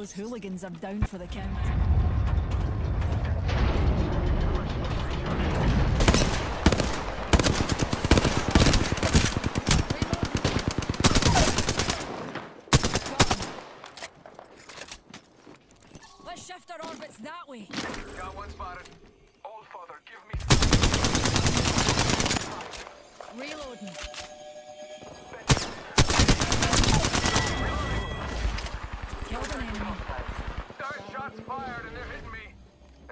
those hooligans are down for the count. Let's shift our orbits that way. Got one spotted. All Father, give me Reloading. Killed an enemy. Darn shots fired and they're hitting me.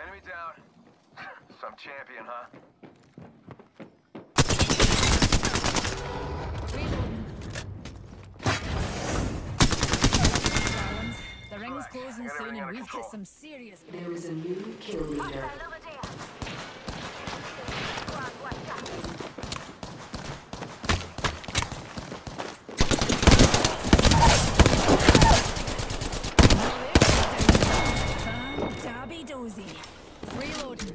Enemy down. Some champion, huh? The ring's closing soon and we've hit some serious. There is a new kill leader. Dabby dozy. Reloading.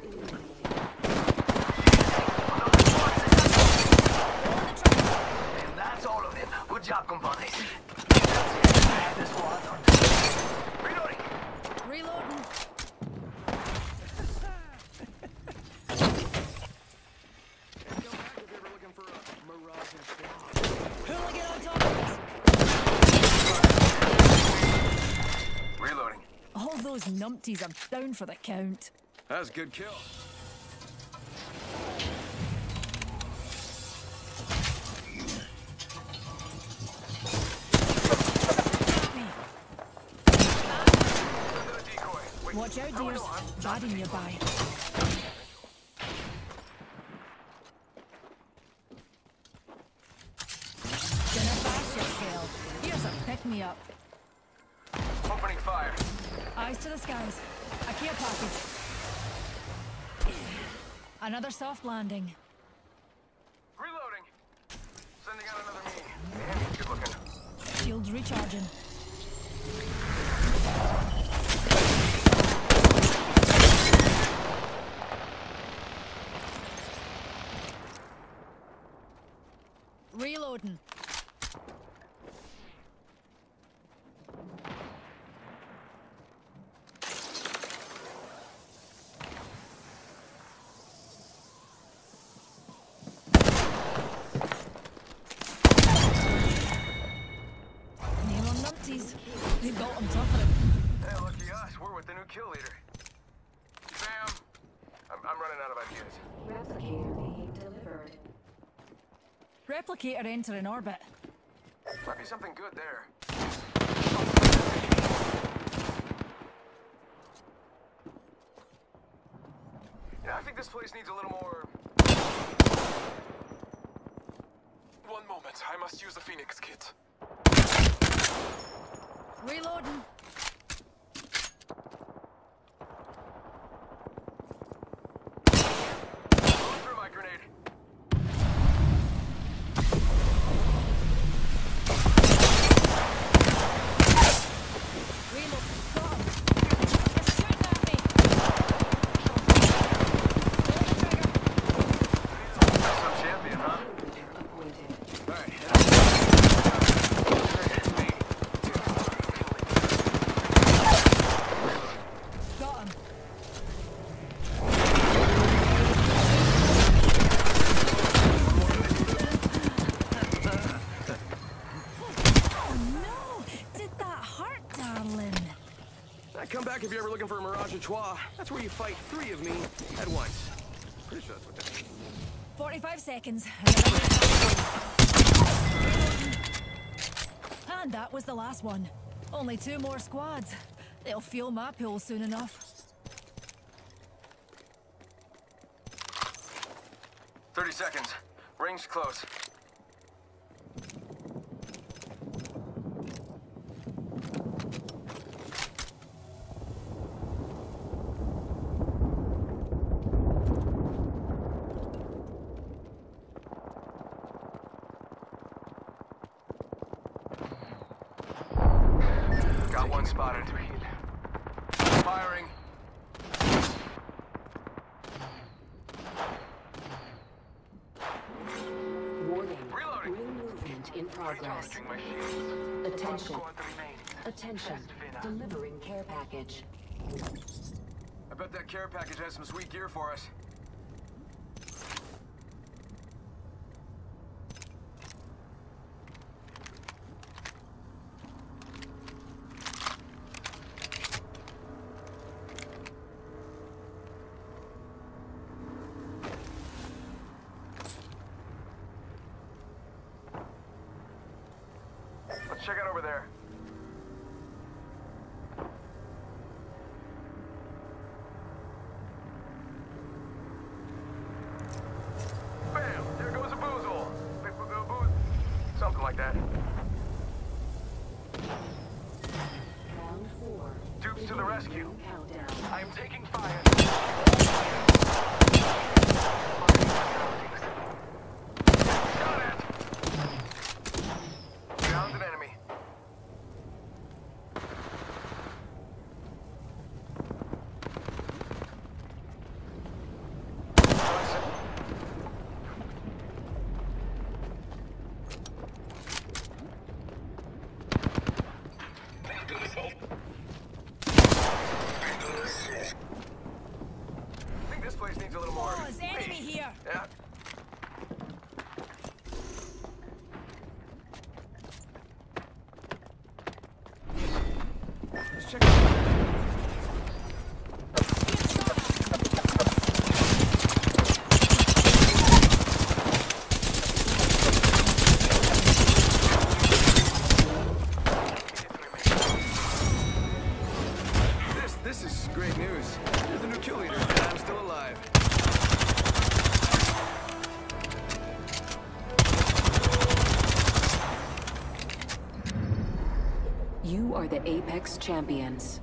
And that's all of them. Good job, compadres. Reloading. Reloading. Hooligan on top. Reloading. All those numpties are down for the count. That's a good kill. Watch out, dears. no, nearby. Gonna bash yourself. Here's a pick-me-up. Opening fire. Eyes to the skies. A care package. Another soft landing. Reloading. Sending out another me. Man, good looking. Shields recharging. Tougher. Hey, lucky us. We're with the new kill leader. Sam, I'm, I'm running out of ideas. Replicator delivered. Replicator entering orbit. Might be something good there. Yeah, I think this place needs a little more. One moment. I must use the Phoenix kit. Reloading. Going through my grenade. Reload. Got 'em. They're shooting at me. Pull the trigger. Some champion, huh? Appointed. Alright. Me. Menage trois. That's where you fight three of me at once. Pretty sure that's what that means. 45 seconds. and And that was the last one. Only two more squads. They'll fuel my pool soon enough. 30 seconds. Ring's close. Got one spotted. Firing. Warning. Reloading. Ring movement in progress. Recharging my shields. Attention. Attention. Delivering care package. I bet that care package has some sweet gear for us. Check out over there. Bam! There goes a boozle. Big boo- boo- boo- Something like that. Round four. Dupes to the rescue. Countdown. I am taking fire. Got it. Found an enemy. I think this place needs a little more. Oh, Pause! Enemy here! Yeah. Apex Champions.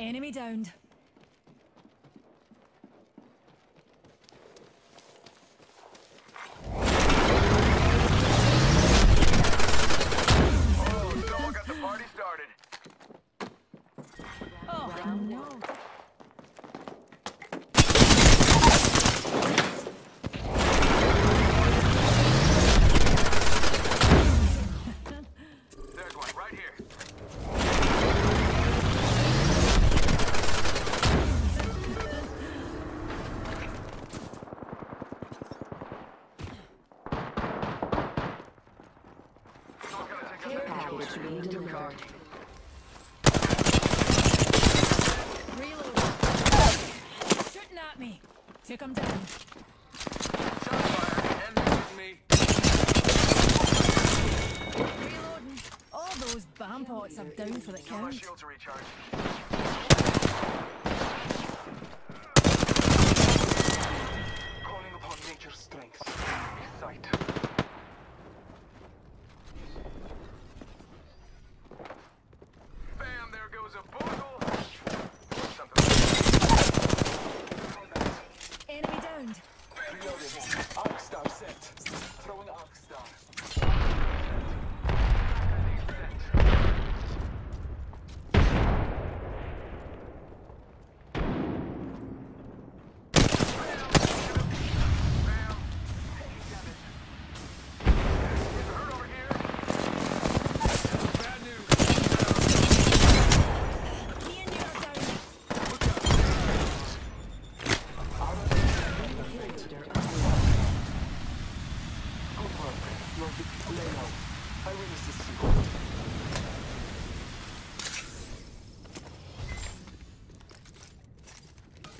Enemy downed. Package being delivered. Shooting at me. Took him down. Reloading. All those bam pots are down for the count. shield to recharge.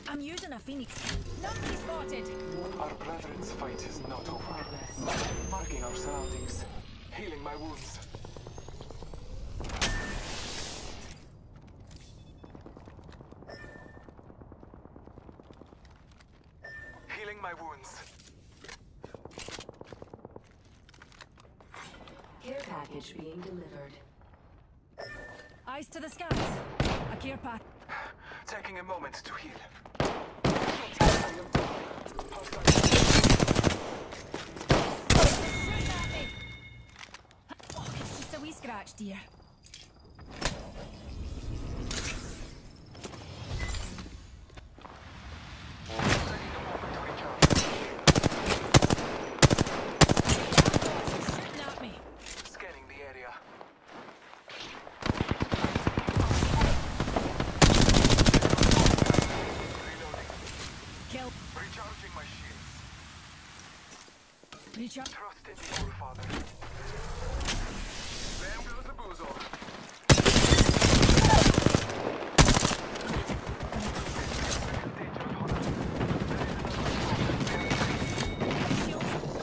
I'm using a phoenix. Nobody spotted. Our brethren's fight is not over. Marking our surroundings, healing my wounds. Healing my wounds. Package being delivered. Eyes to the skies. A care pack. Taking a moment to heal. I am down. Hostile. Shooting at me. Oh, it's just a wee scratch, dear. Taking a moment to recharge. Shooting at me. Scanning the area. Reloading. Kill. Recharging my shields. Reach up. Trust in the All Father. Bam goes the boozle.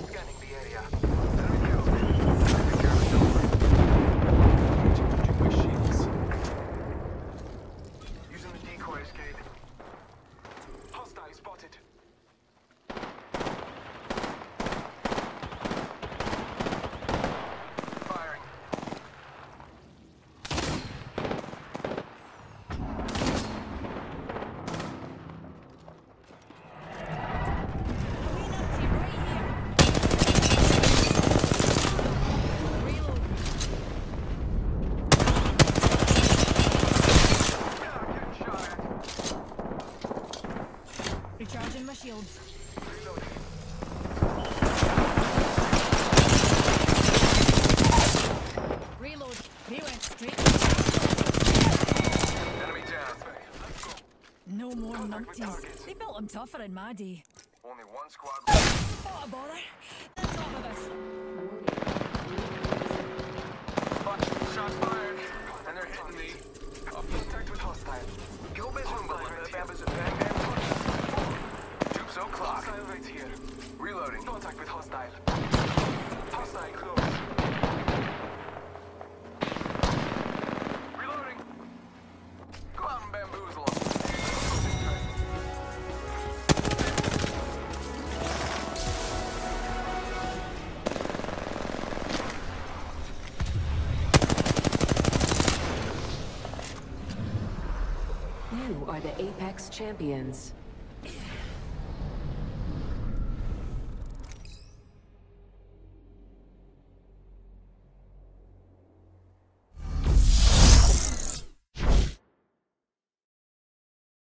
Scanning the area. Enemy killed. Take care of yourself. Recharging my shields. Using the decoys, Cade. Hostile spotted. Firing. A wee numpty right here. Reload. Yeah, I'm getting shot at. Recharging my shields. Reloading. Reload. They went straight. Enemy down. No more numpties. They built them tougher in my day. Only one squad. Not a bother. The top of us. Apex Champions.